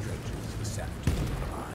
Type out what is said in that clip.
stretches the Sanctus.